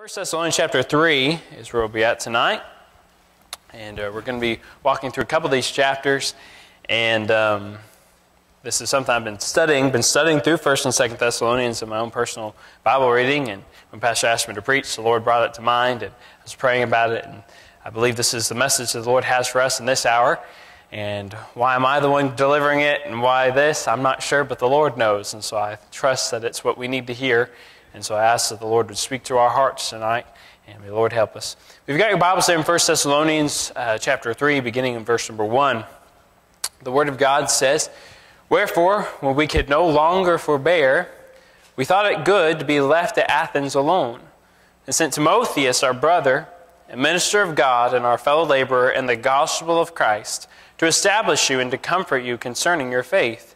First Thessalonians chapter 3 is where we'll be at tonight. And uh, we're going to be walking through a couple of these chapters. And um, this is something I've been studying, been studying through 1st and 2nd Thessalonians in my own personal Bible reading. And when Pastor asked me to preach, the Lord brought it to mind. And I was praying about it. And I believe this is the message that the Lord has for us in this hour. And why am I the one delivering it and why this? I'm not sure, but the Lord knows. And so I trust that it's what we need to hear and so I ask that the Lord would speak to our hearts tonight, and may the Lord help us. We've got your Bible there in 1 Thessalonians uh, chapter 3, beginning in verse number 1. The Word of God says, Wherefore, when we could no longer forbear, we thought it good to be left at Athens alone, and sent Timotheus, our brother, a minister of God and our fellow laborer in the gospel of Christ, to establish you and to comfort you concerning your faith,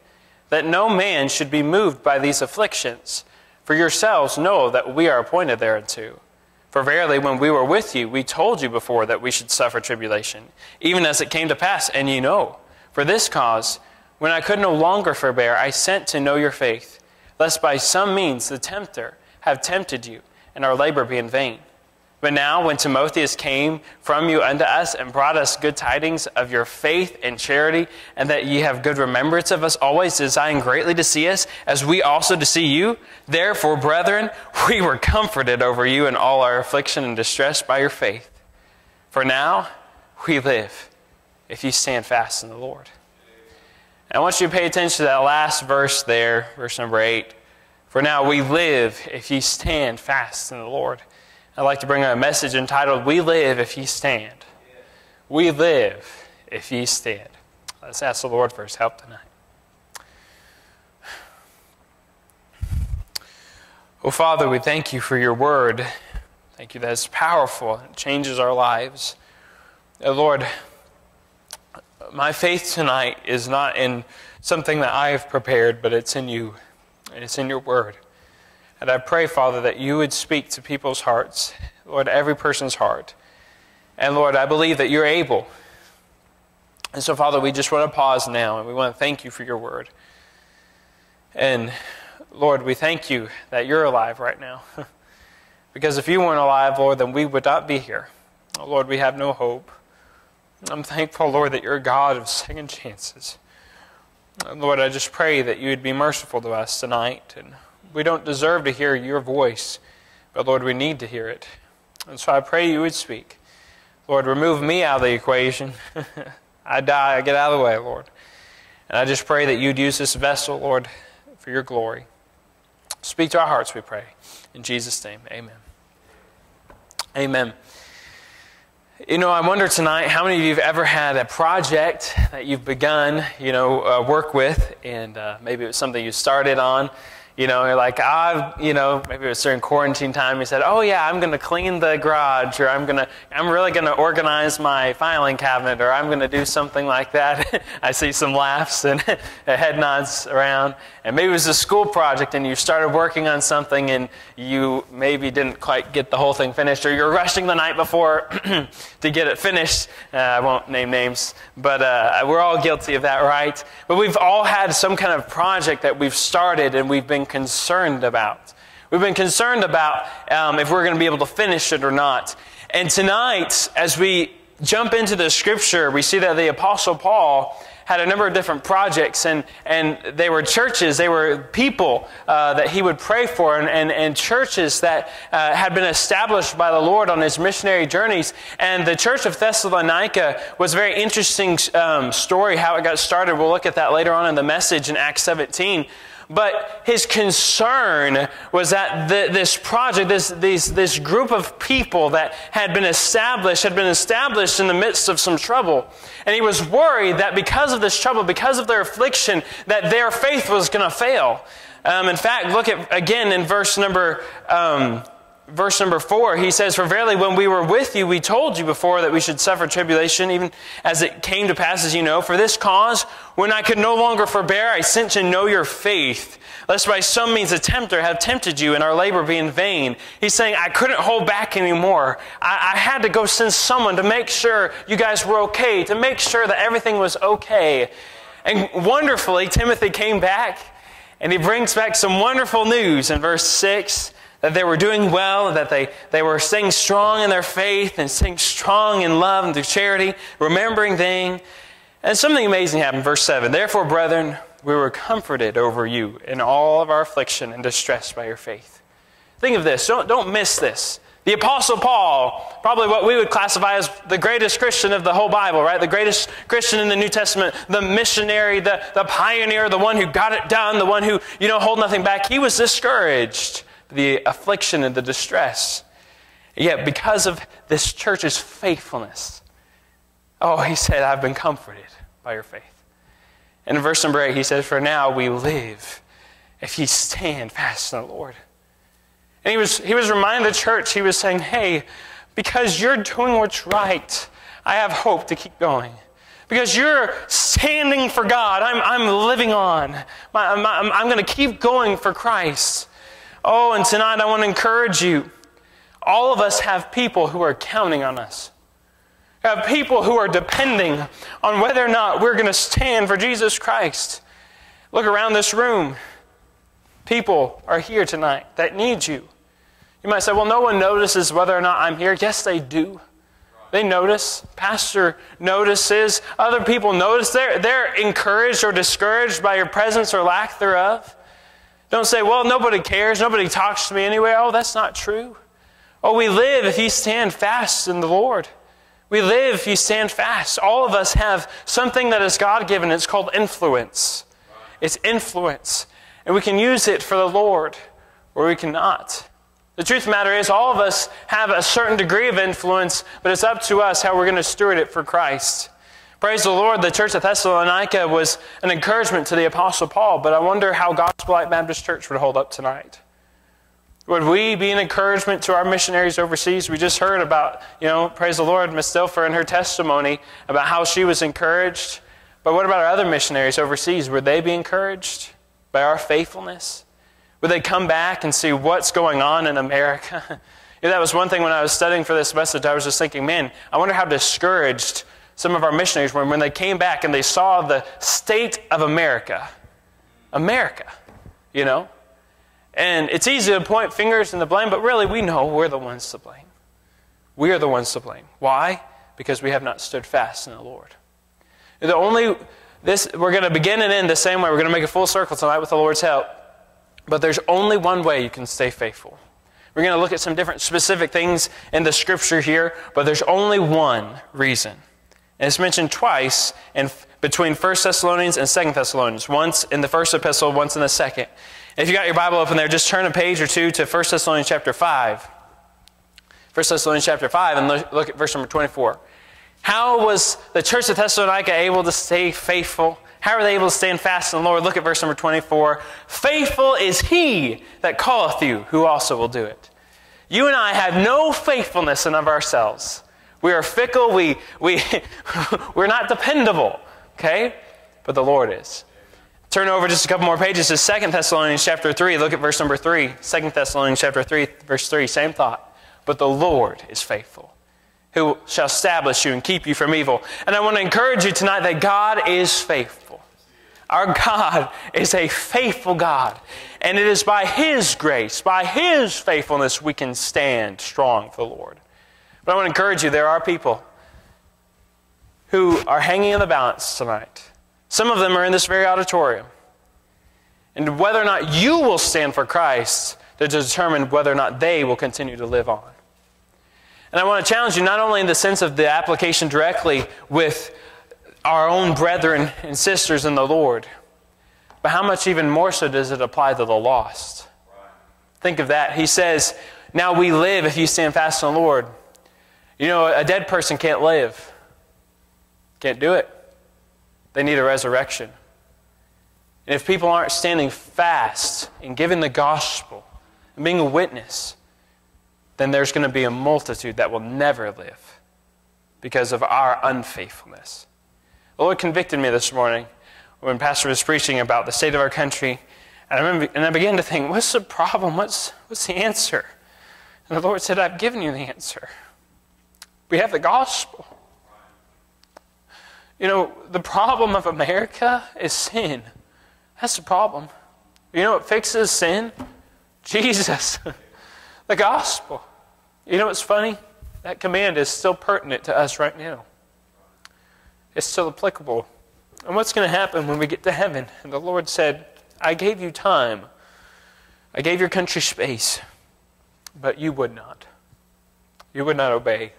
that no man should be moved by these afflictions for yourselves know that we are appointed thereunto. For verily, when we were with you, we told you before that we should suffer tribulation, even as it came to pass, and ye know. For this cause, when I could no longer forbear, I sent to know your faith, lest by some means the tempter have tempted you, and our labor be in vain. But now, when Timotheus came from you unto us and brought us good tidings of your faith and charity, and that ye have good remembrance of us always, desiring greatly to see us, as we also to see you, therefore, brethren, we were comforted over you in all our affliction and distress by your faith. For now we live, if you stand fast in the Lord. And I want you to pay attention to that last verse there, verse number 8. For now we live, if ye stand fast in the Lord. I'd like to bring a message entitled, We Live If Ye Stand. We live if ye stand. Let's ask the Lord for his help tonight. Oh, Father, we thank you for your word. Thank you that it's powerful it changes our lives. Uh, Lord, my faith tonight is not in something that I have prepared, but it's in you, and it's in your word. And I pray, Father, that you would speak to people's hearts, Lord, every person's heart. And Lord, I believe that you're able. And so, Father, we just want to pause now and we want to thank you for your word. And Lord, we thank you that you're alive right now. because if you weren't alive, Lord, then we would not be here. Oh, Lord, we have no hope. I'm thankful, Lord, that you're a God of second chances. Lord, I just pray that you would be merciful to us tonight and we don't deserve to hear your voice, but Lord, we need to hear it. And so I pray you would speak. Lord, remove me out of the equation. I die, I get out of the way, Lord. And I just pray that you'd use this vessel, Lord, for your glory. Speak to our hearts, we pray. In Jesus' name, amen. Amen. You know, I wonder tonight how many of you have ever had a project that you've begun, you know, uh, work with, and uh, maybe it was something you started on, you know, like, ah, you know, maybe it was during quarantine time. You said, oh yeah, I'm going to clean the garage, or I'm going to, I'm really going to organize my filing cabinet, or I'm going to do something like that. I see some laughs and head nods around. And maybe it was a school project, and you started working on something, and you maybe didn't quite get the whole thing finished, or you're rushing the night before to get it finished. Uh, I won't name names, but uh, we're all guilty of that, right? But we've all had some kind of project that we've started, and we've been concerned about. We've been concerned about um, if we're going to be able to finish it or not. And tonight, as we jump into the scripture, we see that the Apostle Paul had a number of different projects, and, and they were churches, they were people uh, that he would pray for, and, and, and churches that uh, had been established by the Lord on his missionary journeys. And the church of Thessalonica was a very interesting um, story, how it got started. We'll look at that later on in the message in Acts 17. But his concern was that the, this project, this, this group of people that had been established, had been established in the midst of some trouble. And he was worried that because of this trouble, because of their affliction, that their faith was going to fail. Um, in fact, look at again in verse number um, verse number four, he says, For verily, when we were with you, we told you before that we should suffer tribulation, even as it came to pass, as you know. For this cause, when I could no longer forbear, I sent to know your faith, lest by some means a tempter have tempted you, and our labor be in vain. He's saying, I couldn't hold back anymore. I, I had to go send someone to make sure you guys were okay, to make sure that everything was okay. And wonderfully, Timothy came back, and he brings back some wonderful news in verse 6 that they were doing well, that they, they were staying strong in their faith and staying strong in love and through charity, remembering things. And something amazing happened. Verse 7 Therefore, brethren, we were comforted over you in all of our affliction and distress by your faith. Think of this. Don't, don't miss this. The Apostle Paul, probably what we would classify as the greatest Christian of the whole Bible, right? The greatest Christian in the New Testament, the missionary, the, the pioneer, the one who got it done, the one who, you know, hold nothing back. He was discouraged, the affliction and the distress. Yet, because of this church's faithfulness, oh, he said, I've been comforted by your faith. And in verse number 8, he says, For now we live if ye stand fast in the Lord. And he was, he was reminding the church, he was saying, hey, because you're doing what's right, I have hope to keep going. Because you're standing for God, I'm, I'm living on. I'm, I'm, I'm going to keep going for Christ. Oh, and tonight I want to encourage you. All of us have people who are counting on us. We have people who are depending on whether or not we're going to stand for Jesus Christ. Look around this room. People are here tonight that need you. You might say, well, no one notices whether or not I'm here. Yes, they do. They notice. Pastor notices. Other people notice. They're, they're encouraged or discouraged by your presence or lack thereof. Don't say, well, nobody cares. Nobody talks to me anyway. Oh, that's not true. Oh, we live if you stand fast in the Lord. We live if you stand fast. All of us have something that is God given. It's called influence. It's influence. And we can use it for the Lord or we cannot. The truth of the matter is, all of us have a certain degree of influence, but it's up to us how we're going to steward it for Christ. Praise the Lord, the church of Thessalonica was an encouragement to the Apostle Paul, but I wonder how Gospel Light Baptist Church would hold up tonight. Would we be an encouragement to our missionaries overseas? We just heard about, you know, praise the Lord, Miss Dilfer and her testimony about how she was encouraged. But what about our other missionaries overseas? Would they be encouraged by our faithfulness? Would they come back and see what's going on in America? that was one thing when I was studying for this message. I was just thinking, man, I wonder how discouraged some of our missionaries were when they came back and they saw the state of America. America, you know? And it's easy to point fingers and to blame, but really we know we're the ones to blame. We are the ones to blame. Why? Because we have not stood fast in the Lord. The only this we're going to begin and end the same way. We're going to make a full circle tonight with the Lord's help. But there's only one way you can stay faithful. We're going to look at some different specific things in the scripture here, but there's only one reason. And it's mentioned twice in, between 1 Thessalonians and 2 Thessalonians, once in the first epistle, once in the second. If you got your Bible open there, just turn a page or two to 1 Thessalonians chapter 5. 1 Thessalonians chapter 5 and look, look at verse number 24. How was the church of Thessalonica able to stay faithful how are they able to stand fast in the Lord? Look at verse number 24. Faithful is he that calleth you, who also will do it. You and I have no faithfulness in of ourselves. We are fickle. We, we, we're not dependable. Okay? But the Lord is. Turn over just a couple more pages to 2 Thessalonians chapter 3. Look at verse number 3. 2 Thessalonians chapter 3, verse 3. Same thought. But the Lord is faithful who shall establish you and keep you from evil. And I want to encourage you tonight that God is faithful. Our God is a faithful God. And it is by His grace, by His faithfulness, we can stand strong for the Lord. But I want to encourage you there are people who are hanging in the balance tonight. Some of them are in this very auditorium. And whether or not you will stand for Christ to determine whether or not they will continue to live on. And I want to challenge you not only in the sense of the application directly with our own brethren and sisters in the Lord. But how much even more so does it apply to the lost? Think of that. He says, Now we live if you stand fast in the Lord. You know, a dead person can't live, can't do it. They need a resurrection. And if people aren't standing fast and giving the gospel and being a witness, then there's going to be a multitude that will never live because of our unfaithfulness. The Lord convicted me this morning when Pastor was preaching about the state of our country. And I, remember, and I began to think, what's the problem? What's, what's the answer? And the Lord said, I've given you the answer. We have the gospel. You know, the problem of America is sin. That's the problem. You know what fixes sin? Jesus. The gospel. You know what's funny? That command is still pertinent to us right now. It's still applicable. And what's going to happen when we get to heaven? And the Lord said, I gave you time. I gave your country space, but you would not. You would not obey.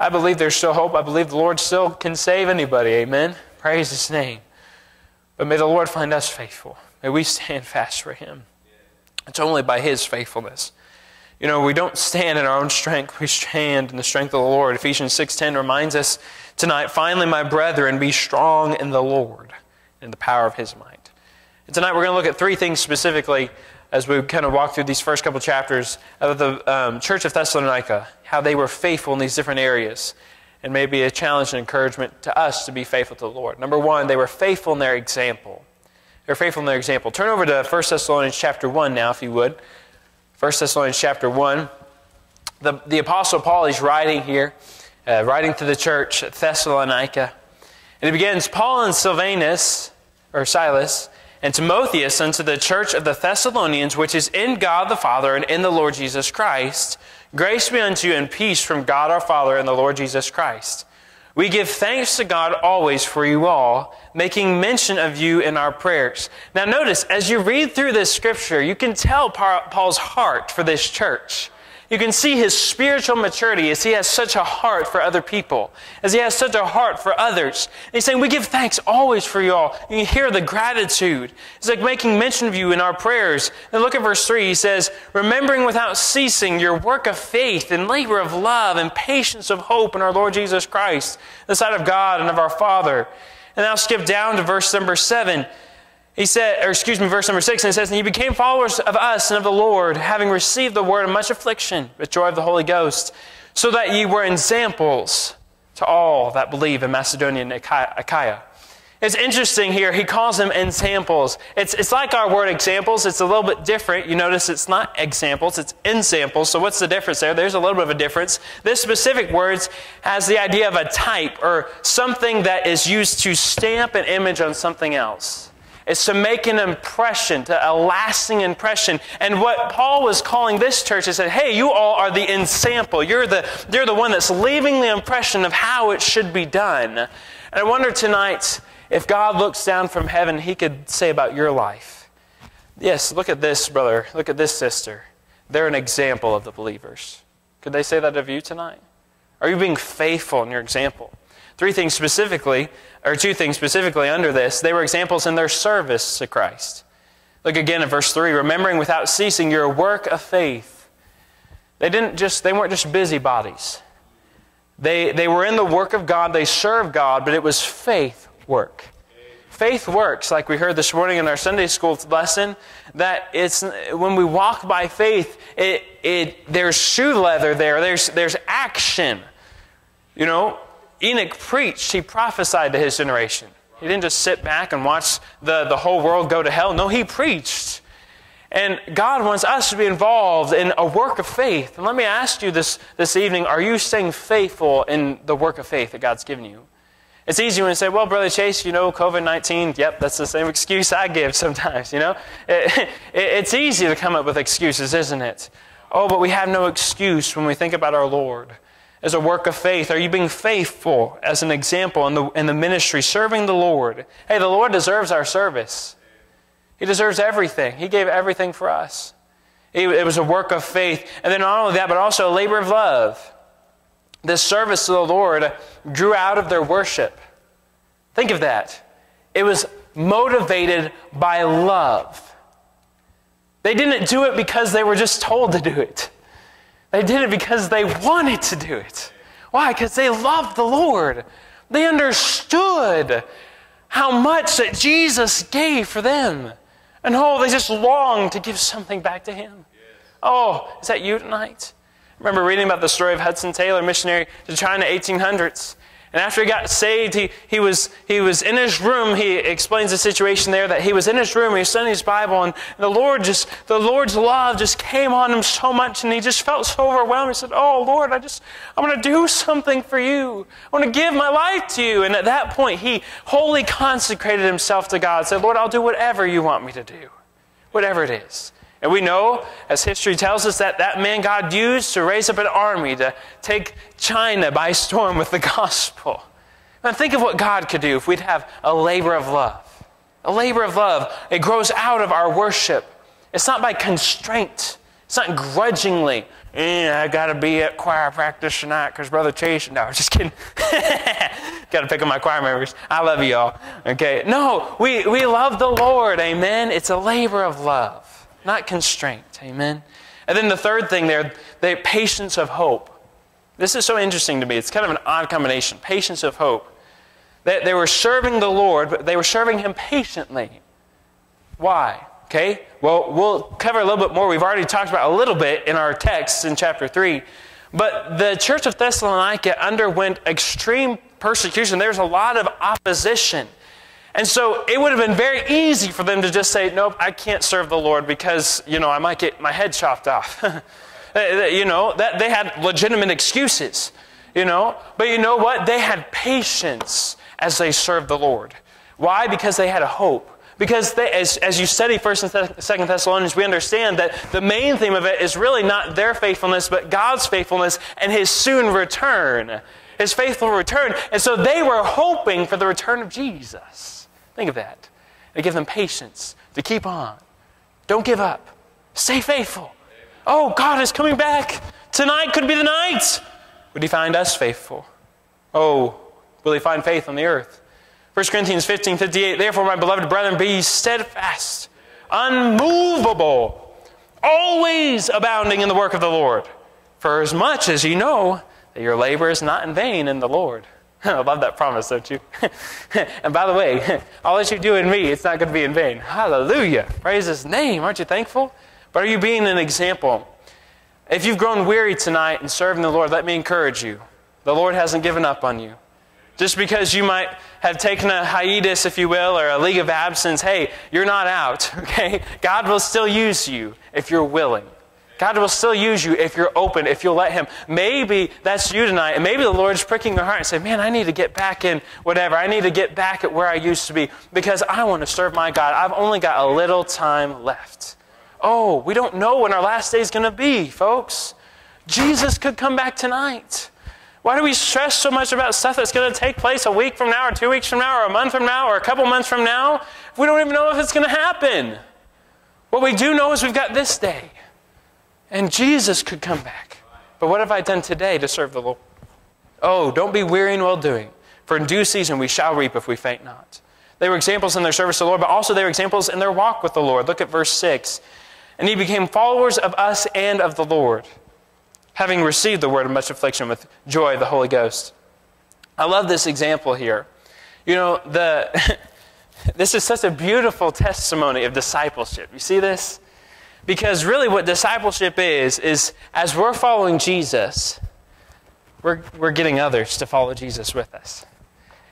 I believe there's still hope. I believe the Lord still can save anybody. Amen. Praise His name. But may the Lord find us faithful. May we stand fast for Him. It's only by His faithfulness. You know, we don't stand in our own strength. We stand in the strength of the Lord. Ephesians 6.10 reminds us tonight, finally, my brethren, be strong in the Lord and the power of His might. And tonight we're going to look at three things specifically as we kind of walk through these first couple chapters of the um, Church of Thessalonica, how they were faithful in these different areas, and maybe a challenge and encouragement to us to be faithful to the Lord. Number one, they were faithful in their example. They're faithful in their example. Turn over to 1 Thessalonians chapter 1 now, if you would. 1 Thessalonians chapter 1. The, the Apostle Paul, is writing here, uh, writing to the church at Thessalonica. And he begins Paul and Silvanus, or Silas, and Timotheus unto the church of the Thessalonians, which is in God the Father and in the Lord Jesus Christ. Grace be unto you and peace from God our Father and the Lord Jesus Christ. We give thanks to God always for you all, making mention of you in our prayers. Now, notice, as you read through this scripture, you can tell Paul's heart for this church. You can see his spiritual maturity as he has such a heart for other people, as he has such a heart for others. And he's saying, We give thanks always for you all. And you hear the gratitude. It's like making mention of you in our prayers. And look at verse 3. He says, Remembering without ceasing your work of faith and labor of love and patience of hope in our Lord Jesus Christ, the sight of God and of our Father. And now skip down to verse number 7. He said, or excuse me, verse number six, and it says, And you became followers of us and of the Lord, having received the word of much affliction, with joy of the Holy Ghost, so that ye were examples to all that believe in Macedonia and Achaia. It's interesting here, he calls them examples. It's, it's like our word examples, it's a little bit different. You notice it's not examples, it's ensamples. So, what's the difference there? There's a little bit of a difference. This specific word has the idea of a type or something that is used to stamp an image on something else. It's to make an impression, to a lasting impression. And what Paul was calling this church is that, hey, you all are the ensample. You're the, you're the one that's leaving the impression of how it should be done. And I wonder tonight if God looks down from heaven, he could say about your life, yes, look at this, brother. Look at this sister. They're an example of the believers. Could they say that of you tonight? Are you being faithful in your example? Three things specifically or two things specifically under this. They were examples in their service to Christ. Look again at verse 3 remembering without ceasing your work of faith. They, didn't just, they weren't just busybodies. They, they were in the work of God, they served God, but it was faith work. Faith works, like we heard this morning in our Sunday school lesson, that it's when we walk by faith, it, it, there's shoe leather there, there's, there's action. You know, Enoch preached, he prophesied to his generation. He didn't just sit back and watch the, the whole world go to hell. No, he preached. And God wants us to be involved in a work of faith. And let me ask you this, this evening are you staying faithful in the work of faith that God's given you? It's easy when you say, well, Brother Chase, you know, COVID 19, yep, that's the same excuse I give sometimes, you know? It, it, it's easy to come up with excuses, isn't it? Oh, but we have no excuse when we think about our Lord as a work of faith? Are you being faithful as an example in the, in the ministry, serving the Lord? Hey, the Lord deserves our service. He deserves everything. He gave everything for us. It was a work of faith. And then not only that, but also a labor of love. This service to the Lord drew out of their worship. Think of that. It was motivated by love. They didn't do it because they were just told to do it. They did it because they wanted to do it. Why? Because they loved the Lord. They understood how much that Jesus gave for them. And oh, they just longed to give something back to Him. Oh, is that you tonight? remember reading about the story of Hudson Taylor, missionary to China, 1800s. And after he got saved, he, he, was, he was in his room. He explains the situation there that he was in his room, he was studying his Bible, and the Lord just, the Lord's love just came on him so much, and he just felt so overwhelmed. He said, Oh, Lord, I just, I want to do something for you. I want to give my life to you. And at that point, he wholly consecrated himself to God, said, Lord, I'll do whatever you want me to do, whatever it is. And we know, as history tells us, that that man God used to raise up an army to take China by storm with the gospel. Now, think of what God could do if we'd have a labor of love. A labor of love. It grows out of our worship. It's not by constraint, it's not grudgingly. Eh, I got to be at choir practice tonight because Brother Chase. No, just kidding. got to pick up my choir members. I love you all. Okay. No, we, we love the Lord. Amen. It's a labor of love, not constraint. Amen. And then the third thing there, the patience of hope. This is so interesting to me. It's kind of an odd combination patience of hope. They, they were serving the Lord, but they were serving Him patiently. Why? Okay? Well, we'll cover a little bit more. We've already talked about a little bit in our text in chapter 3. But the church of Thessalonica underwent extreme persecution. There's a lot of opposition. And so it would have been very easy for them to just say, Nope, I can't serve the Lord because, you know, I might get my head chopped off. you know, that they had legitimate excuses, you know. But you know what? They had patience as they served the Lord. Why? Because they had a hope. Because they, as, as you study 1st and 2nd Thessalonians, we understand that the main theme of it is really not their faithfulness, but God's faithfulness and His soon return. His faithful return. And so they were hoping for the return of Jesus. Think of that. It give them patience to keep on. Don't give up. Stay faithful. Oh, God is coming back. Tonight could be the night. Would he find us faithful? Oh, will he find faith on the earth? 1 Corinthians 15 58, therefore, my beloved brethren, be steadfast, unmovable, always abounding in the work of the Lord. For as much as you know that your labor is not in vain in the Lord. I love that promise, don't you? and by the way, all that you do in me, it's not going to be in vain. Hallelujah. Praise his name. Aren't you thankful? But are you being an example? If you've grown weary tonight in serving the Lord, let me encourage you. The Lord hasn't given up on you. Just because you might have taken a hiatus, if you will, or a league of absence, hey, you're not out, okay? God will still use you if you're willing. God will still use you if you're open, if you'll let Him. Maybe that's you tonight, and maybe the Lord's pricking your heart and say, Man, I need to get back in whatever. I need to get back at where I used to be because I want to serve my God. I've only got a little time left. Oh, we don't know when our last day is going to be, folks. Jesus could come back tonight. Why do we stress so much about stuff that's going to take place a week from now, or two weeks from now, or a month from now, or a couple months from now, if we don't even know if it's going to happen? What we do know is we've got this day, and Jesus could come back. But what have I done today to serve the Lord? Oh, don't be weary in well doing, for in due season we shall reap if we faint not. They were examples in their service to the Lord, but also they were examples in their walk with the Lord. Look at verse 6. And he became followers of us and of the Lord having received the word of much affliction with joy the Holy Ghost. I love this example here. You know, the, this is such a beautiful testimony of discipleship. You see this? Because really, what discipleship is, is as we're following Jesus, we're, we're getting others to follow Jesus with us.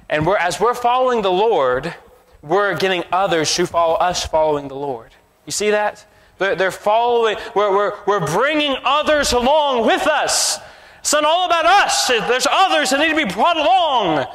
And we're, as we're following the Lord, we're getting others to follow us following the Lord. You see that? They're following, we're, we're, we're bringing others along with us. It's not all about us. There's others that need to be brought along.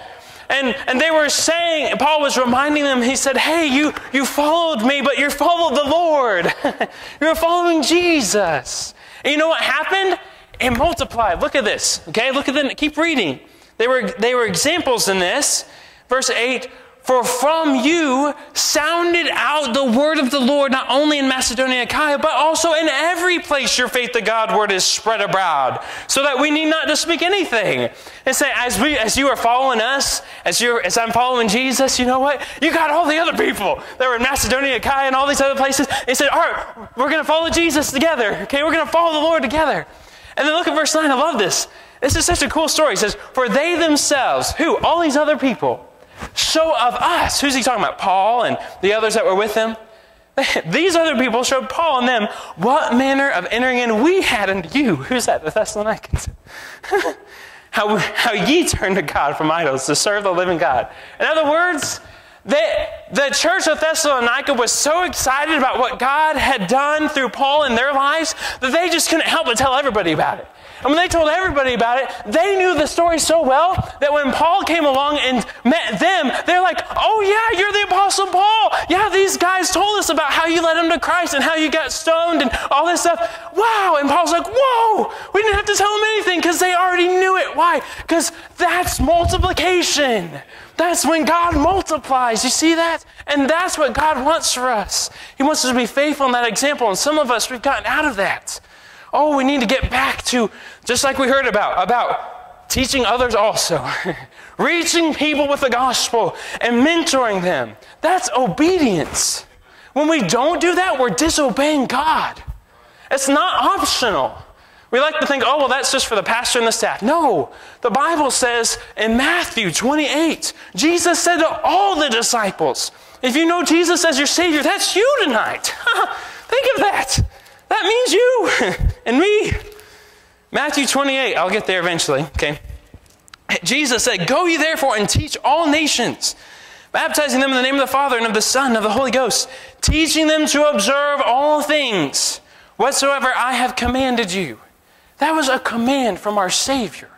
And, and they were saying, Paul was reminding them, he said, Hey, you, you followed me, but you followed the Lord. You're following Jesus. And you know what happened? It multiplied. Look at this. Okay, look at the keep reading. They were, they were examples in this. Verse 8 for from you sounded out the word of the Lord, not only in Macedonia and Achaia, but also in every place your faith to God word is spread abroad, so that we need not to speak anything. And say, as we as you are following us, as you as I'm following Jesus, you know what? You got all the other people that were in Macedonia, Achaia, and all these other places. They said, all right, we're gonna follow Jesus together. Okay, we're gonna follow the Lord together. And then look at verse 9. I love this. This is such a cool story. It says, For they themselves, who? All these other people show of us. Who's he talking about? Paul and the others that were with him? These other people showed Paul and them what manner of entering in we had unto you. Who's that? The Thessalonians. how, how ye turned to God from idols to serve the living God. In other words, they, the church of Thessalonica was so excited about what God had done through Paul in their lives that they just couldn't help but tell everybody about it. And when they told everybody about it, they knew the story so well that when Paul came along and met them, they're like, oh, yeah, you're the Apostle Paul. Yeah, these guys told us about how you led them to Christ and how you got stoned and all this stuff. Wow. And Paul's like, whoa, we didn't have to tell them anything because they already knew it. Why? Because that's multiplication. That's when God multiplies. You see that? And that's what God wants for us. He wants us to be faithful in that example. And some of us, we've gotten out of that. Oh, we need to get back to, just like we heard about, about teaching others also, reaching people with the gospel and mentoring them. That's obedience. When we don't do that, we're disobeying God. It's not optional. We like to think, oh, well, that's just for the pastor and the staff. No, the Bible says in Matthew 28, Jesus said to all the disciples, if you know Jesus as your Savior, that's you tonight. think of that. That means you and me. Matthew 28, I'll get there eventually, okay? Jesus said, Go ye therefore and teach all nations, baptizing them in the name of the Father and of the Son and of the Holy Ghost, teaching them to observe all things whatsoever I have commanded you. That was a command from our Savior.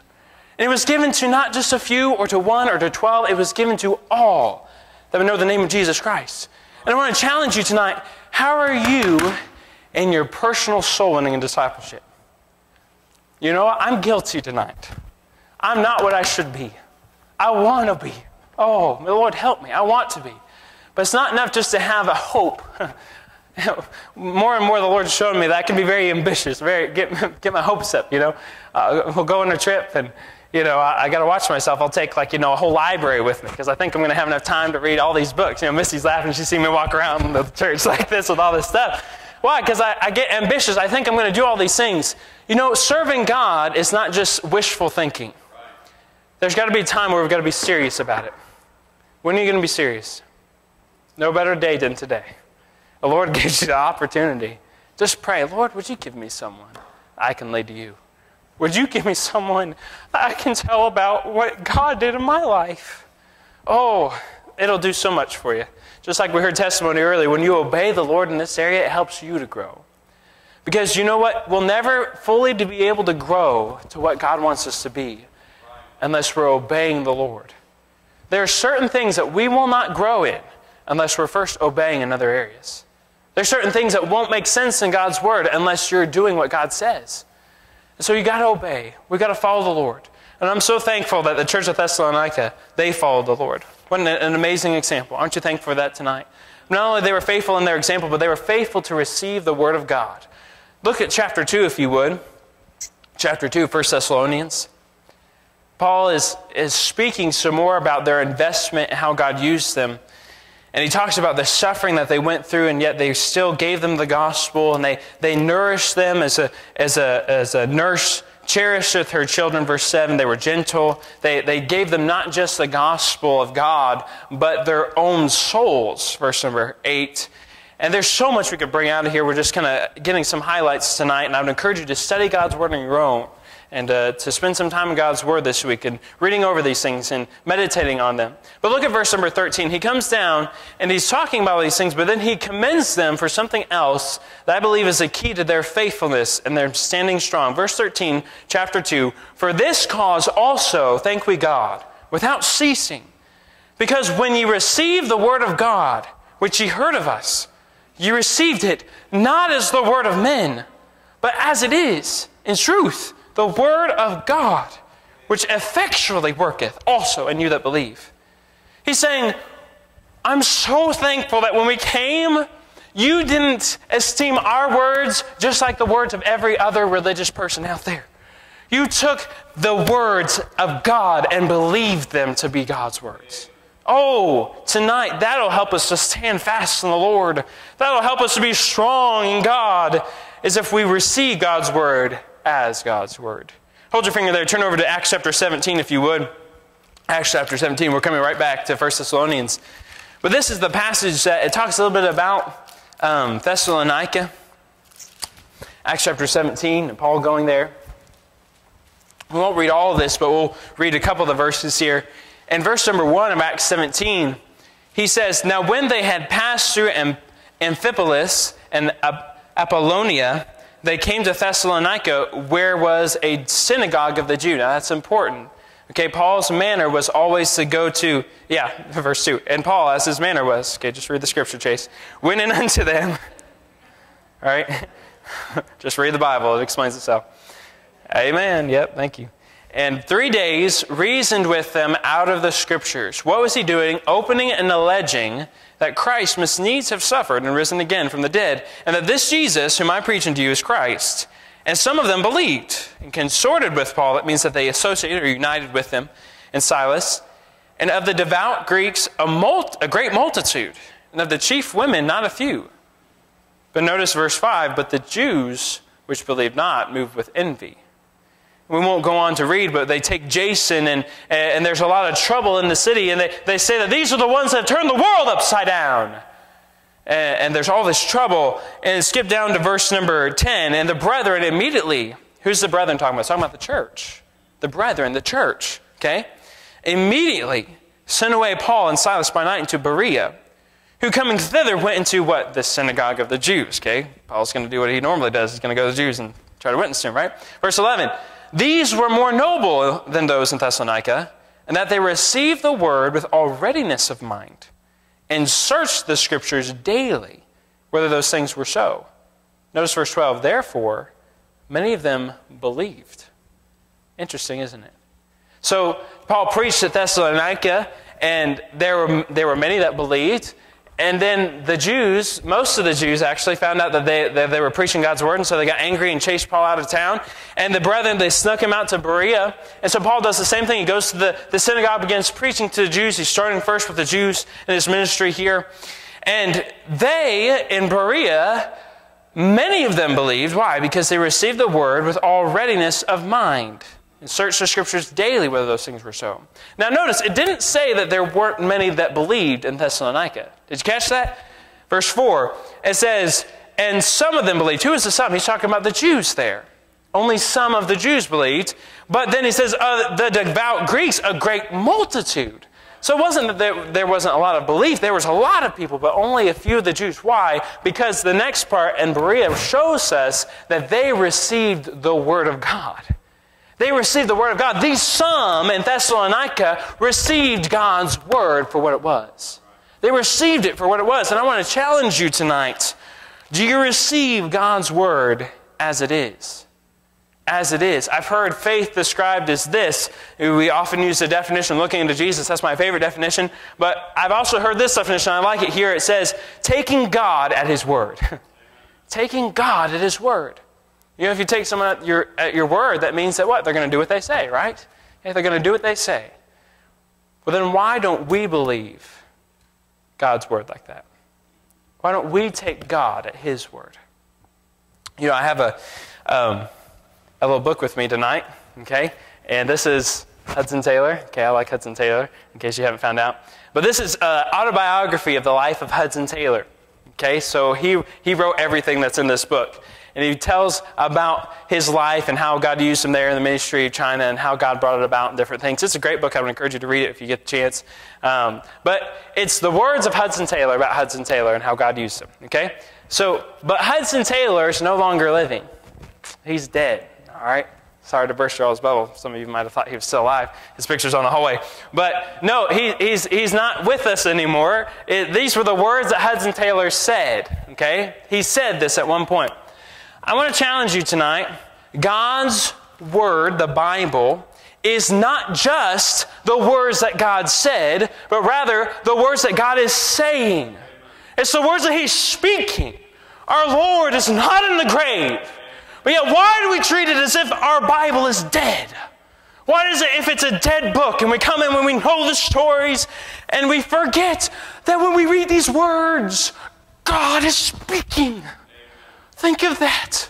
And it was given to not just a few or to one or to 12, it was given to all that would know the name of Jesus Christ. And I want to challenge you tonight how are you in your personal soul winning and discipleship? You know? I'm guilty tonight. I'm not what I should be. I want to be. Oh, Lord, help me. I want to be. But it's not enough just to have a hope. more and more the Lord's showing me that I can be very ambitious, very get, get my hopes up, you know. Uh, we'll go on a trip and, you know, I, I got to watch myself. I'll take like, you know, a whole library with me because I think I'm going to have enough time to read all these books. You know, Missy's laughing. She's seen me walk around the church like this with all this stuff. Why? Because I, I get ambitious. I think I'm going to do all these things. You know, serving God is not just wishful thinking. There's got to be a time where we've got to be serious about it. When are you going to be serious? No better day than today. The Lord gives you the opportunity. Just pray, Lord, would you give me someone I can lead to you? Would you give me someone I can tell about what God did in my life? Oh, it'll do so much for you. Just like we heard testimony earlier, when you obey the Lord in this area, it helps you to grow. Because you know what? We'll never fully to be able to grow to what God wants us to be unless we're obeying the Lord. There are certain things that we will not grow in unless we're first obeying in other areas. There are certain things that won't make sense in God's word unless you're doing what God says. And so you got to obey. We got to follow the Lord. And I'm so thankful that the church of Thessalonica, they followed the Lord. What an, an amazing example. Aren't you thankful for that tonight? Not only they were faithful in their example, but they were faithful to receive the word of God. Look at chapter 2 if you would. Chapter 2, 1 Thessalonians. Paul is, is speaking some more about their investment and how God used them and he talks about the suffering that they went through, and yet they still gave them the gospel, and they, they nourished them as a, as, a, as a nurse cherisheth her children. Verse 7, they were gentle. They, they gave them not just the gospel of God, but their own souls. Verse number 8. And there's so much we could bring out of here. We're just kind of getting some highlights tonight, and I would encourage you to study God's Word on your own and uh, to spend some time in God's Word this week and reading over these things and meditating on them. But look at verse number 13. He comes down and he's talking about these things, but then he commends them for something else that I believe is a key to their faithfulness and their standing strong. Verse 13, chapter 2 For this cause also thank we God without ceasing, because when ye received the Word of God, which ye heard of us, ye received it not as the Word of men, but as it is in truth the word of God, which effectually worketh also in you that believe. He's saying, I'm so thankful that when we came, you didn't esteem our words just like the words of every other religious person out there. You took the words of God and believed them to be God's words. Oh, tonight, that'll help us to stand fast in the Lord. That'll help us to be strong in God, as if we receive God's word as God's Word. Hold your finger there. Turn over to Acts chapter 17, if you would. Acts chapter 17. We're coming right back to 1 Thessalonians. But this is the passage that it talks a little bit about um, Thessalonica. Acts chapter 17, and Paul going there. We won't read all of this, but we'll read a couple of the verses here. In verse number 1 of Acts 17, he says, Now when they had passed through Amphipolis and Apollonia, they came to Thessalonica, where was a synagogue of the Jew. Now that's important. Okay, Paul's manner was always to go to, yeah, verse 2. And Paul, as his manner was, okay, just read the scripture, Chase, went in unto them. All right? just read the Bible, it explains itself. Amen. Yep, thank you. And three days reasoned with them out of the scriptures. What was he doing? Opening and alleging that Christ must needs have suffered and risen again from the dead, and that this Jesus, whom I preach unto you, is Christ. And some of them believed and consorted with Paul. That means that they associated or united with him and Silas. And of the devout Greeks, a, mult- a great multitude. And of the chief women, not a few. But notice verse 5 But the Jews, which believed not, moved with envy. We won't go on to read, but they take Jason, and, and there's a lot of trouble in the city, and they, they say that these are the ones that turned the world upside down and, and there's all this trouble. And skip down to verse number 10. And the brethren immediately, who's the brethren talking about? It's talking about the church. The brethren, the church, okay? Immediately sent away Paul and Silas by night into Berea, who coming thither went into what? The synagogue of the Jews, okay? Paul's going to do what he normally does. He's going to go to the Jews and try to witness to them, right? Verse 11. These were more noble than those in Thessalonica, and that they received the word with all readiness of mind and searched the scriptures daily whether those things were so. Notice verse 12. Therefore, many of them believed. Interesting, isn't it? So, Paul preached at Thessalonica, and there were, there were many that believed. And then the Jews, most of the Jews actually found out that they, that they were preaching God's word, and so they got angry and chased Paul out of town. And the brethren, they snuck him out to Berea. And so Paul does the same thing. He goes to the, the synagogue, begins preaching to the Jews. He's starting first with the Jews in his ministry here. And they, in Berea, many of them believed. Why? Because they received the word with all readiness of mind and search the scriptures daily whether those things were so. Now, notice, it didn't say that there weren't many that believed in Thessalonica. Did you catch that? Verse 4, it says, And some of them believed. Who is the some? He's talking about the Jews there. Only some of the Jews believed. But then he says, uh, The devout Greeks, a great multitude. So it wasn't that there, there, wasn't a lot of belief. There was a lot of people, but only a few of the Jews. Why? Because the next part in Berea shows us that they received the Word of God. They received the Word of God. These some in Thessalonica received God's Word for what it was. They received it for what it was. And I want to challenge you tonight. Do you receive God's Word as it is? As it is. I've heard faith described as this. We often use the definition looking into Jesus. That's my favorite definition. But I've also heard this definition. I like it here. It says, taking God at His Word. taking God at His Word. You know, if you take someone at your, at your word, that means that what? They're going to do what they say, right? Yeah, they're going to do what they say. Well, then why don't we believe God's word like that? Why don't we take God at His word? You know, I have a, um, a little book with me tonight, okay? And this is Hudson Taylor. Okay, I like Hudson Taylor, in case you haven't found out. But this is an autobiography of the life of Hudson Taylor. Okay, so he, he wrote everything that's in this book and he tells about his life and how God used him there in the ministry of China and how God brought it about and different things. It's a great book. I would encourage you to read it if you get the chance. Um, but it's the words of Hudson Taylor about Hudson Taylor and how God used him. Okay? So, but Hudson Taylor is no longer living. He's dead. All right? Sorry to burst your all's bubble. Some of you might have thought he was still alive. His picture's on the hallway. But no, he, he's, he's not with us anymore. It, these were the words that Hudson Taylor said. Okay? He said this at one point. I want to challenge you tonight. God's Word, the Bible, is not just the words that God said, but rather the words that God is saying. It's the words that He's speaking. Our Lord is not in the grave. But yet, why do we treat it as if our Bible is dead? Why is it if it's a dead book and we come in when we know the stories and we forget that when we read these words, God is speaking? Think of that.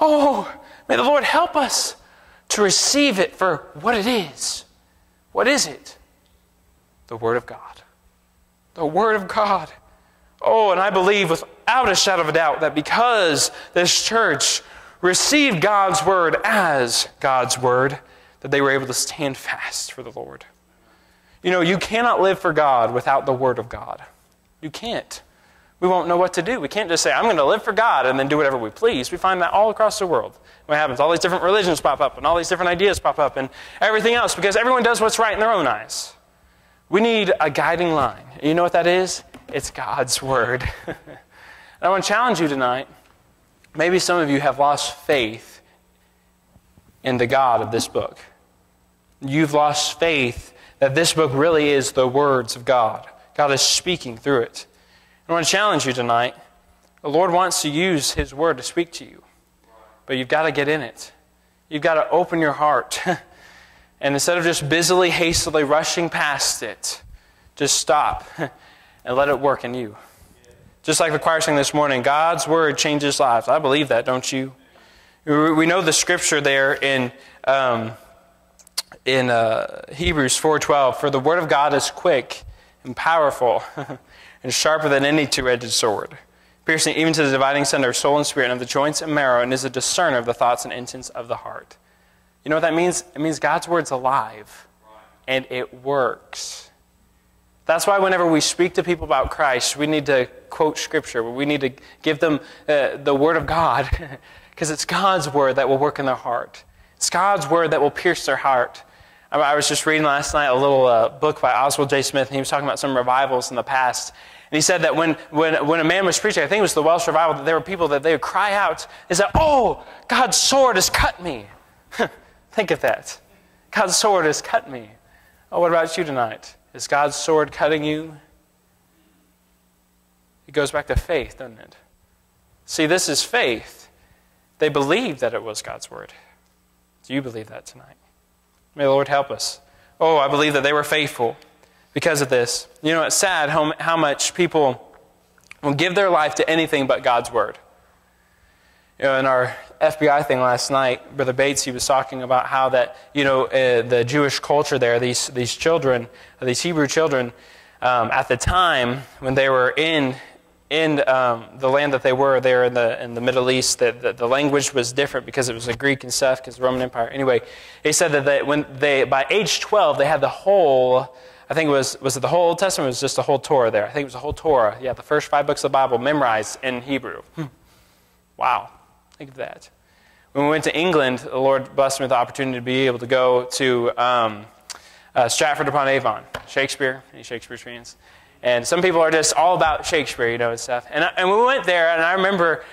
Oh, may the Lord help us to receive it for what it is. What is it? The Word of God. The Word of God. Oh, and I believe without a shadow of a doubt that because this church received God's Word as God's Word, that they were able to stand fast for the Lord. You know, you cannot live for God without the Word of God. You can't. We won't know what to do. We can't just say, I'm going to live for God and then do whatever we please. We find that all across the world. What happens? All these different religions pop up and all these different ideas pop up and everything else because everyone does what's right in their own eyes. We need a guiding line. You know what that is? It's God's Word. I want to challenge you tonight. Maybe some of you have lost faith in the God of this book. You've lost faith that this book really is the words of God. God is speaking through it. I want to challenge you tonight. The Lord wants to use His Word to speak to you, but you've got to get in it. You've got to open your heart. and instead of just busily, hastily rushing past it, just stop and let it work in you. Just like the choir sang this morning, God's Word changes lives. I believe that, don't you? We know the scripture there in. Um, in uh, Hebrews 4:12, "For the word of God is quick and powerful and sharper than any two-edged sword, piercing even to the dividing center of soul and spirit and of the joints and marrow, and is a discerner of the thoughts and intents of the heart." You know what that means? It means God's word's alive and it works. That's why whenever we speak to people about Christ, we need to quote Scripture. We need to give them uh, the Word of God, because it's God's Word that will work in their heart. It's God's Word that will pierce their heart. I was just reading last night a little uh, book by Oswald J. Smith, and he was talking about some revivals in the past. And he said that when, when, when a man was preaching, I think it was the Welsh revival, that there were people that they would cry out, is that, oh, God's sword has cut me. Think of that. God's sword has cut me. Oh, what about you tonight? Is God's sword cutting you? It goes back to faith, doesn't it? See, this is faith. They believed that it was God's word. Do you believe that tonight? May the Lord help us. Oh, I believe that they were faithful because of this. You know, it's sad how, how much people will give their life to anything but God's word. You know, in our FBI thing last night, Brother Bates, he was talking about how that, you know, uh, the Jewish culture there, these, these children, these Hebrew children, um, at the time when they were in in um, the land that they were there in the, in the Middle East, that the, language was different because it was a Greek and stuff, because the Roman Empire. Anyway, he said that they, when they, by age 12, they had the whole, I think it was, was it the whole Old Testament was just the whole Torah there? I think it was the whole Torah. Yeah, the first five books of the Bible memorized in Hebrew. Hmm. Wow, think of that. When we went to England, the Lord blessed me with the opportunity to be able to go to um, uh, Stratford upon Avon. Shakespeare, any Shakespeare fans? And some people are just all about Shakespeare, you know, and stuff. And, and we went there, and I remember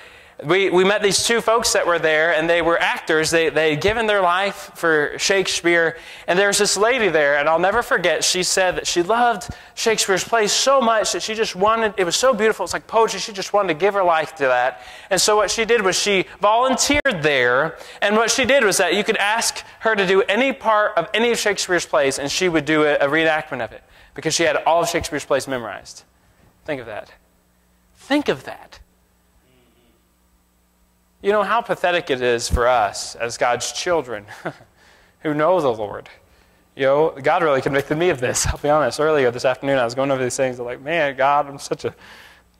we, we met these two folks that were there, and they were actors. They, they had given their life for Shakespeare. And there was this lady there, and I'll never forget, she said that she loved Shakespeare's plays so much that she just wanted, it was so beautiful, it's like poetry, she just wanted to give her life to that. And so what she did was she volunteered there, and what she did was that you could ask her to do any part of any of Shakespeare's plays, and she would do a, a reenactment of it because she had all of Shakespeare's plays memorized. Think of that. Think of that. You know how pathetic it is for us as God's children who know the Lord. You know, God really convicted me of this. I'll be honest. Earlier this afternoon, I was going over these things. I'm like, man, God, I'm such a,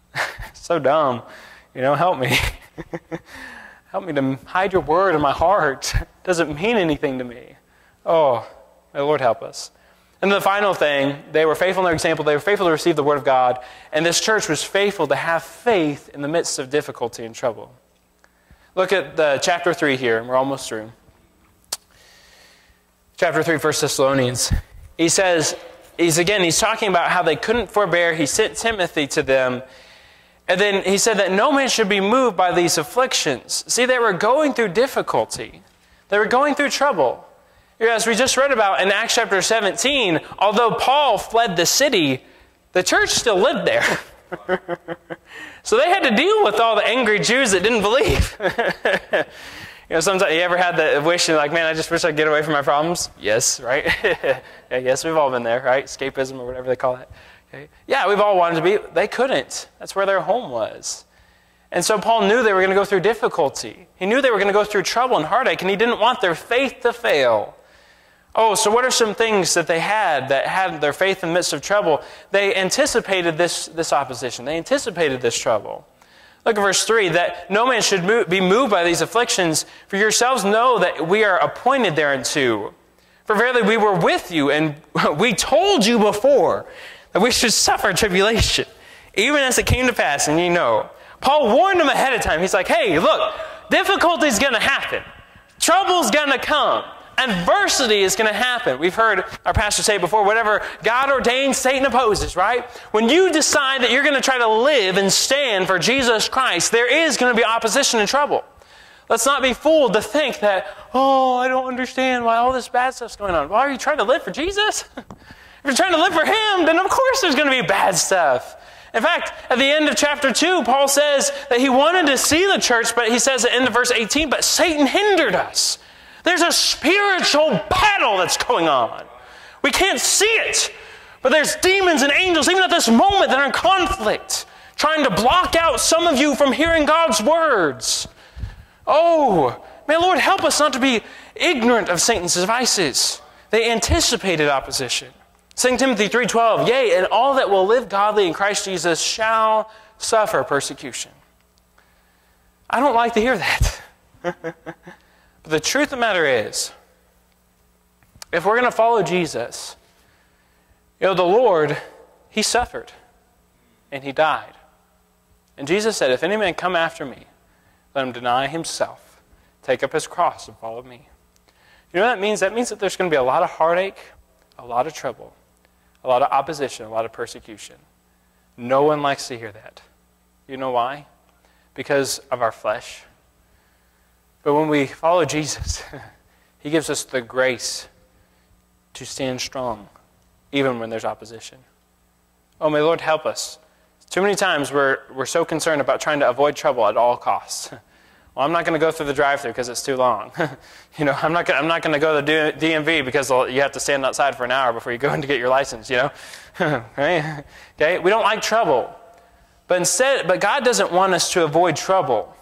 so dumb. You know, help me. help me to hide your word in my heart. It doesn't mean anything to me. Oh, may the Lord help us. And the final thing, they were faithful in their example. They were faithful to receive the word of God. And this church was faithful to have faith in the midst of difficulty and trouble. Look at the chapter 3 here, and we're almost through. Chapter 3, 1 Thessalonians. He says, he's again, he's talking about how they couldn't forbear. He sent Timothy to them. And then he said that no man should be moved by these afflictions. See, they were going through difficulty, they were going through trouble. As we just read about in Acts chapter 17, although Paul fled the city, the church still lived there. so they had to deal with all the angry Jews that didn't believe. you know, sometimes you ever had the wish, you're like, man, I just wish I'd get away from my problems? Yes, right? yeah, yes, we've all been there, right? Escapism or whatever they call it. Okay. Yeah, we've all wanted to be. They couldn't. That's where their home was. And so Paul knew they were going to go through difficulty. He knew they were going to go through trouble and heartache, and he didn't want their faith to fail. Oh, so what are some things that they had that had their faith in the midst of trouble? They anticipated this, this opposition. They anticipated this trouble. Look at verse 3 that no man should move, be moved by these afflictions, for yourselves know that we are appointed thereunto. For verily we were with you, and we told you before that we should suffer tribulation, even as it came to pass, and you know. Paul warned them ahead of time. He's like, hey, look, difficulty's going to happen, trouble's going to come. Adversity is going to happen. We've heard our pastor say before whatever God ordains, Satan opposes, right? When you decide that you're going to try to live and stand for Jesus Christ, there is going to be opposition and trouble. Let's not be fooled to think that, oh, I don't understand why all this bad stuff's going on. Why are you trying to live for Jesus? if you're trying to live for Him, then of course there's going to be bad stuff. In fact, at the end of chapter 2, Paul says that he wanted to see the church, but he says at the end of verse 18, but Satan hindered us. There's a spiritual battle that's going on. We can't see it, but there's demons and angels, even at this moment, that are in conflict, trying to block out some of you from hearing God's words. Oh, may Lord help us not to be ignorant of Satan's devices. They anticipated opposition. 2 Timothy 3:12, yea, and all that will live godly in Christ Jesus shall suffer persecution. I don't like to hear that. but the truth of the matter is, if we're going to follow Jesus, you know, the Lord, he suffered and he died. And Jesus said, If any man come after me, let him deny himself, take up his cross, and follow me. You know what that means? That means that there's going to be a lot of heartache, a lot of trouble, a lot of opposition, a lot of persecution. No one likes to hear that. You know why? Because of our flesh. But when we follow Jesus, he gives us the grace to stand strong, even when there's opposition. Oh, may Lord help us too many times we're, we're so concerned about trying to avoid trouble at all costs. well, I'm not going to go through the drive through because it's too long. you know, I'm not, gonna, I'm not going to go to the DMV because you have to stand outside for an hour before you go in to get your license, you know? right? Okay? We don't like trouble. But instead, but God doesn't want us to avoid trouble.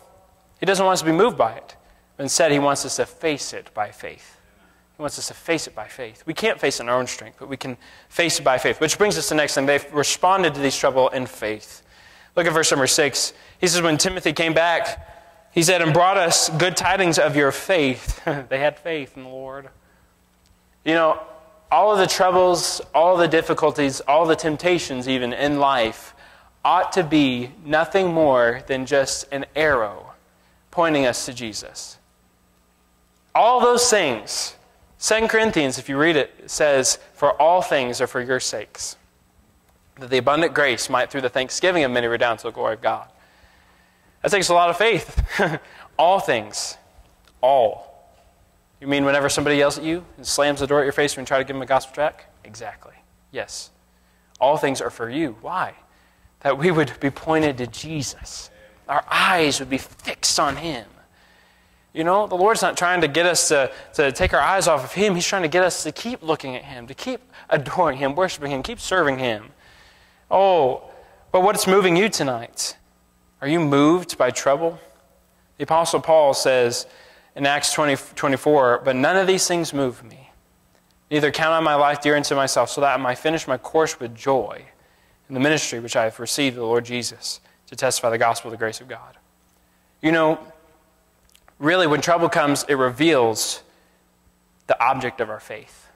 He doesn't want us to be moved by it. Instead, He wants us to face it by faith. He wants us to face it by faith. We can't face it in our own strength, but we can face it by faith. Which brings us to the next thing. They've responded to these trouble in faith. Look at verse number six. He says, When Timothy came back, he said, and brought us good tidings of your faith. they had faith in the Lord. You know, all of the troubles, all the difficulties, all the temptations, even in life, ought to be nothing more than just an arrow pointing us to Jesus. All those things 2 Corinthians, if you read it, says, For all things are for your sakes, that the abundant grace might, through the thanksgiving of many, redound to the glory of God. That takes a lot of faith. all things. All. You mean whenever somebody yells at you and slams the door at your face when you try to give them a gospel track? Exactly. Yes. All things are for you. Why? That we would be pointed to Jesus. Our eyes would be fixed on Him. You know, the Lord's not trying to get us to, to take our eyes off of Him. He's trying to get us to keep looking at Him, to keep adoring Him, worshiping Him, keep serving Him. Oh, but what's moving you tonight? Are you moved by trouble? The Apostle Paul says in Acts 20, 24, But none of these things move me. Neither count on my life dear unto myself, so that I might finish my course with joy in the ministry which I have received of the Lord Jesus to testify the gospel of the grace of God. You know, really, when trouble comes, it reveals the object of our faith.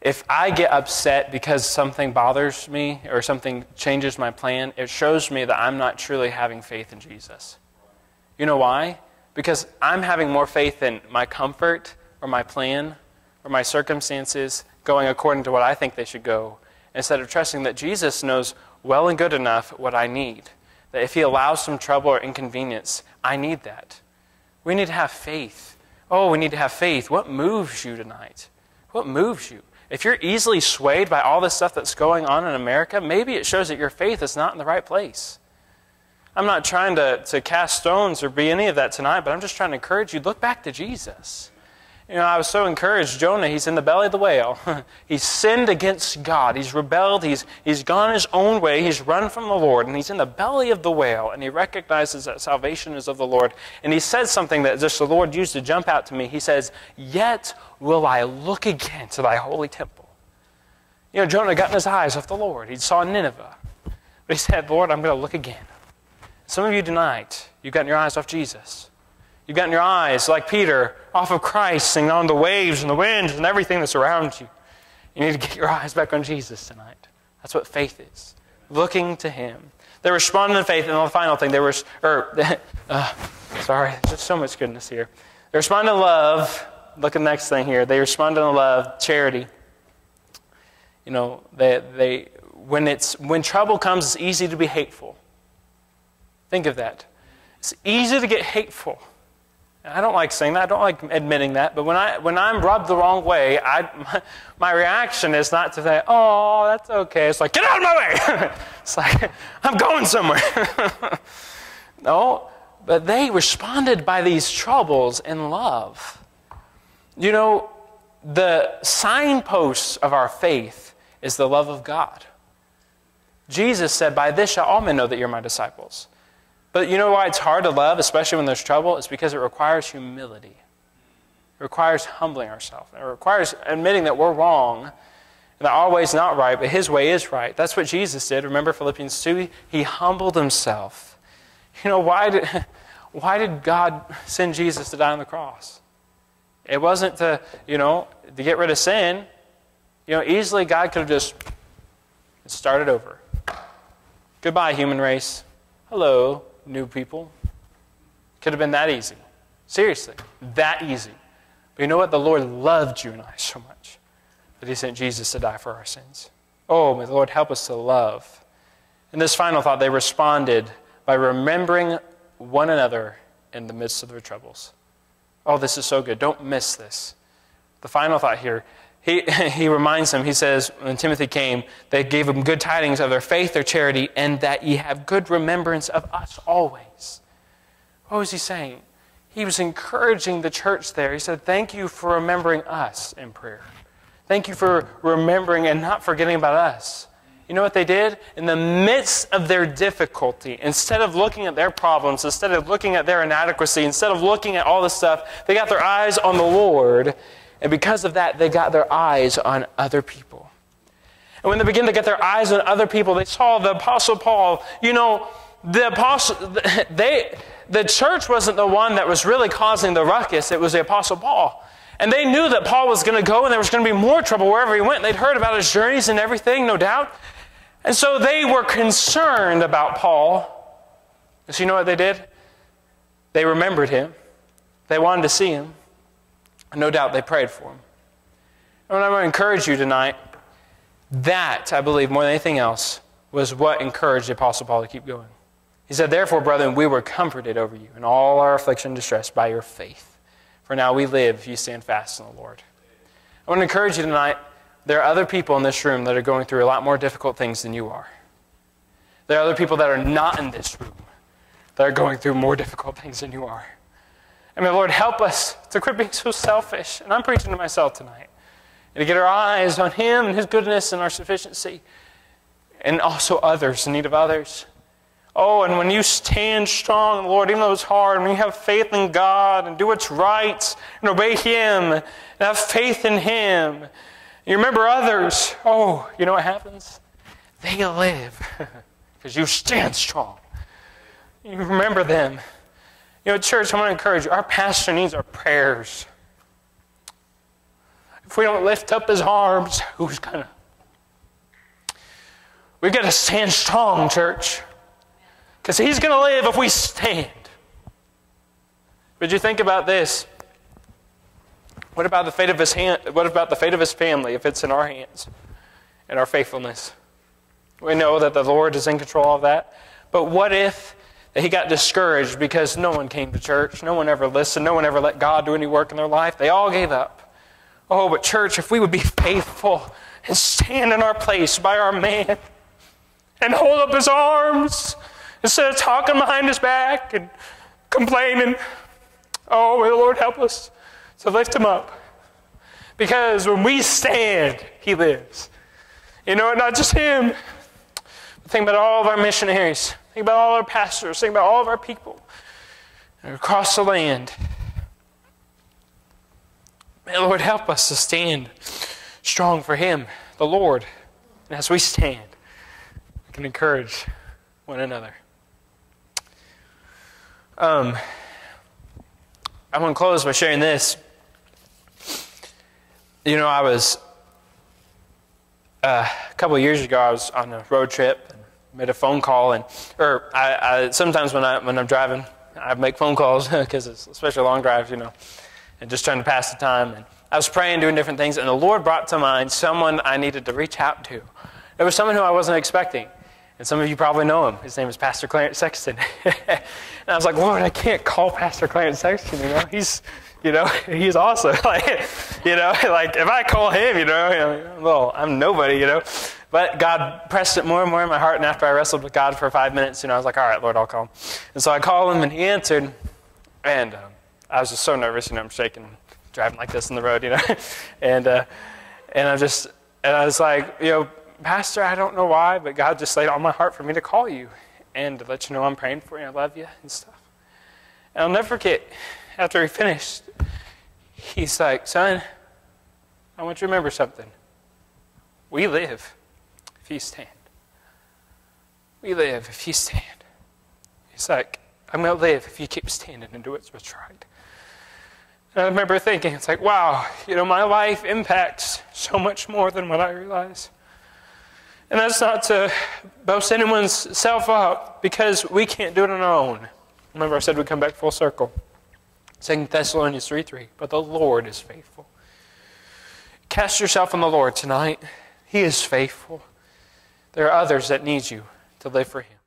If I get upset because something bothers me or something changes my plan, it shows me that I'm not truly having faith in Jesus. You know why? Because I'm having more faith in my comfort or my plan or my circumstances going according to what I think they should go instead of trusting that Jesus knows well and good enough what I need. That if He allows some trouble or inconvenience, I need that. We need to have faith. Oh, we need to have faith. What moves you tonight? What moves you? If you're easily swayed by all this stuff that's going on in America, maybe it shows that your faith is not in the right place. I'm not trying to, to cast stones or be any of that tonight, but I'm just trying to encourage you look back to Jesus. You know, I was so encouraged. Jonah, he's in the belly of the whale. he's sinned against God. He's rebelled. He's, he's gone his own way. He's run from the Lord. And he's in the belly of the whale. And he recognizes that salvation is of the Lord. And he says something that just the Lord used to jump out to me. He says, Yet will I look again to thy holy temple. You know, Jonah got in his eyes off the Lord. He saw Nineveh. But he said, Lord, I'm going to look again. Some of you tonight, you've gotten your eyes off Jesus. You've gotten your eyes, like Peter, off of Christ and on the waves and the winds and everything that's around you. You need to get your eyes back on Jesus tonight. That's what faith is. looking to Him. They responded in faith, and the final thing, they were, or, uh, sorry, there's so much goodness here. They responded in love. Look at the next thing here. They responded in love, charity. You know, they, they, when, it's, when trouble comes, it's easy to be hateful. Think of that. It's easy to get hateful. I don't like saying that. I don't like admitting that. But when, I, when I'm rubbed the wrong way, I, my, my reaction is not to say, oh, that's okay. It's like, get out of my way. it's like, I'm going somewhere. no, but they responded by these troubles in love. You know, the signposts of our faith is the love of God. Jesus said, By this shall all men know that you're my disciples. But you know why it's hard to love, especially when there's trouble? It's because it requires humility. It requires humbling ourselves. It requires admitting that we're wrong and that our way is not right, but His way is right. That's what Jesus did. Remember Philippians 2? He humbled Himself. You know, why did, why did God send Jesus to die on the cross? It wasn't to, you know, to get rid of sin. You know, easily God could have just started over. Goodbye, human race. Hello, new people. Could have been that easy. Seriously, that easy. But you know what? The Lord loved you and I so much that He sent Jesus to die for our sins. Oh, may the Lord help us to love. In this final thought, they responded by remembering one another in the midst of their troubles. Oh, this is so good. Don't miss this. The final thought here he, he reminds them, he says, when Timothy came, they gave him good tidings of their faith, their charity, and that ye have good remembrance of us always. What was he saying? He was encouraging the church there. He said, Thank you for remembering us in prayer. Thank you for remembering and not forgetting about us. You know what they did? In the midst of their difficulty, instead of looking at their problems, instead of looking at their inadequacy, instead of looking at all this stuff, they got their eyes on the Lord and because of that, they got their eyes on other people. And when they began to get their eyes on other people, they saw the Apostle Paul. You know, the apostle, they, the church wasn't the one that was really causing the ruckus, it was the Apostle Paul. And they knew that Paul was going to go and there was going to be more trouble wherever he went. They'd heard about his journeys and everything, no doubt. And so they were concerned about Paul. So you know what they did? They remembered him. They wanted to see him. No doubt they prayed for him. And I want to encourage you tonight, that, I believe, more than anything else, was what encouraged the Apostle Paul to keep going. He said, Therefore, brethren, we were comforted over you in all our affliction and distress by your faith. For now we live if you stand fast in the Lord. I want to encourage you tonight. There are other people in this room that are going through a lot more difficult things than you are. There are other people that are not in this room that are going through more difficult things than you are. And may Lord help us to quit being so selfish. And I'm preaching to myself tonight. And to get our eyes on Him and His goodness and our sufficiency. And also others, in need of others. Oh, and when you stand strong, Lord, even though it's hard, when you have faith in God and do what's right and obey Him and have faith in Him, you remember others, oh, you know what happens? They live because you stand strong. You remember them. You know, church, I want to encourage you. Our pastor needs our prayers. If we don't lift up his arms, who's going to? We've got to stand strong, church. Because he's going to live if we stand. Would you think about this? What about the fate of his hand, what about the fate of his family if it's in our hands and our faithfulness? We know that the Lord is in control of that. But what if he got discouraged because no one came to church. No one ever listened. No one ever let God do any work in their life. They all gave up. Oh, but church, if we would be faithful and stand in our place by our man and hold up his arms instead of talking behind his back and complaining, oh, may the Lord help us to lift him up. Because when we stand, he lives. You know, not just him, but think about all of our missionaries Think about all our pastors. Think about all of our people across the land. May the Lord help us to stand strong for Him, the Lord. And as we stand, we can encourage one another. Um, I'm going to close by sharing this. You know, I was, uh, a couple years ago, I was on a road trip made a phone call, and or I, I sometimes when I when I'm driving, I make phone calls because it's especially long drives, you know, and just trying to pass the time. And I was praying, doing different things, and the Lord brought to mind someone I needed to reach out to. It was someone who I wasn't expecting. And some of you probably know him. His name is Pastor Clarence Sexton. and I was like, Lord, I can't call Pastor Clarence Sexton, you know. He's, you know, he's awesome. like, you know, like if I call him, you know, well, I'm nobody, you know. But God pressed it more and more in my heart, and after I wrestled with God for five minutes, you know, I was like, all right, Lord, I'll call him. And so I called him, and he answered, and um, I was just so nervous, you know, I'm shaking, driving like this in the road, you know. and, uh, and I just, and I was like, you know, Pastor, I don't know why, but God just laid on my heart for me to call you and to let you know I'm praying for you, I love you, and stuff. And I'll never forget, after he finished, he's like, Son, I want you to remember something. We live if you stand. We live if you stand. He's like, I'm going to live if you keep standing and do what's right. And I remember thinking, it's like, wow, you know, my life impacts so much more than what I realize. And that's not to boast anyone's self up because we can't do it on our own. Remember, I said we'd come back full circle. 2 Thessalonians 3 3. But the Lord is faithful. Cast yourself on the Lord tonight. He is faithful. There are others that need you to live for Him.